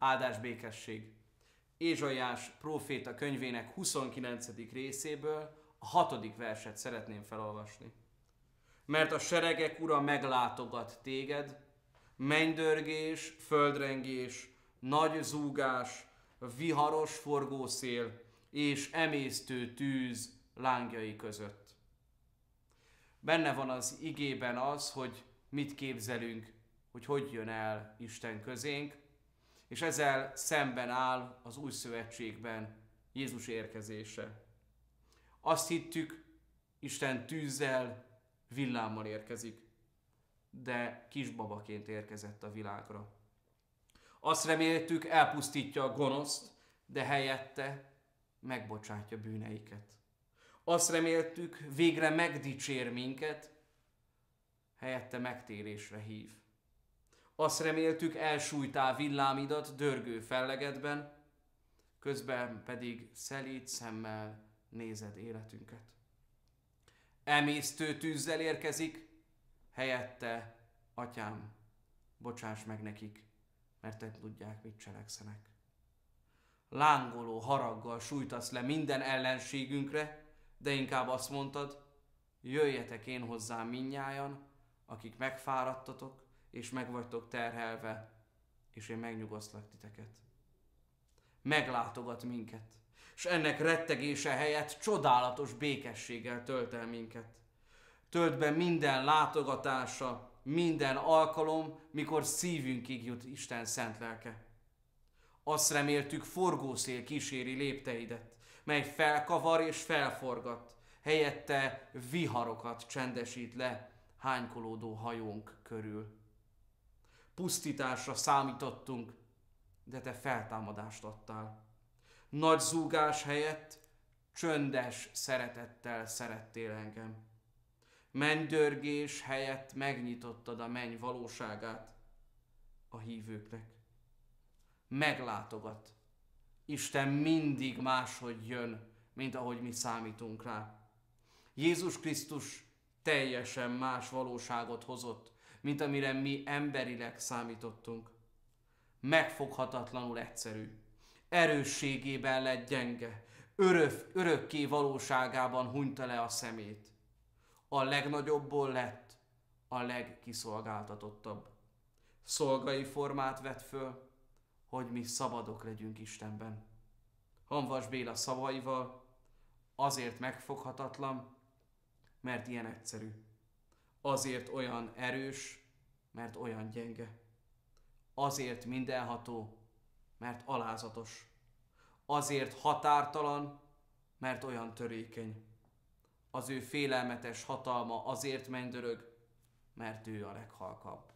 áldás békesség. Ézsaiás próféta könyvének 29. részéből a hatodik verset szeretném felolvasni. Mert a seregek ura meglátogat téged, mennydörgés, földrengés, nagy zúgás, viharos forgószél és emésztő tűz lángjai között. Benne van az igében az, hogy mit képzelünk, hogy hogy jön el Isten közénk, és ezzel szemben áll az új szövetségben Jézus érkezése. Azt hittük, Isten tűzzel, villámmal érkezik, de kisbabaként érkezett a világra. Azt reméltük, elpusztítja a gonoszt, de helyette megbocsátja bűneiket. Azt reméltük, végre megdicsér minket, helyette megtérésre hív. Azt reméltük, elsújtá villámidat dörgő fellegedben, közben pedig szelíd szemmel nézed életünket. Emésztő tűzzel érkezik, helyette, atyám, bocsáss meg nekik, mert nem tudják, mit cselekszenek. Lángoló haraggal sújtasz le minden ellenségünkre, de inkább azt mondtad, jöjjetek én hozzám minnyájan, akik megfáradtatok, és meg vagytok terhelve, és én megnyugosztlak titeket. Meglátogat minket, és ennek rettegése helyett csodálatos békességgel tölt el minket. Tölt be minden látogatása, minden alkalom, mikor szívünkig jut Isten szent lelke. Azt reméltük, forgószél kíséri lépteidet, mely felkavar és felforgat, helyette viharokat csendesít le hánykolódó hajónk körül. Pusztításra számítottunk, de te feltámadást adtál. Nagy zúgás helyett csöndes szeretettel szerettél engem. Mennydörgés helyett megnyitottad a menny valóságát a hívőknek. Meglátogat. Isten mindig máshogy jön, mint ahogy mi számítunk rá. Jézus Krisztus teljesen más valóságot hozott, mint amire mi emberileg számítottunk. Megfoghatatlanul egyszerű. Erősségében lett gyenge, öröf, örökké valóságában hunyta le a szemét. A legnagyobbból lett a legkiszolgáltatottabb. Szolgai formát vett föl, hogy mi szabadok legyünk Istenben. Hanvas Béla szavaival, azért megfoghatatlan, mert ilyen egyszerű. Azért olyan erős, mert olyan gyenge. Azért mindenható, mert alázatos. Azért határtalan, mert olyan törékeny. Az ő félelmetes hatalma azért mennydörög, mert ő a leghalkabb.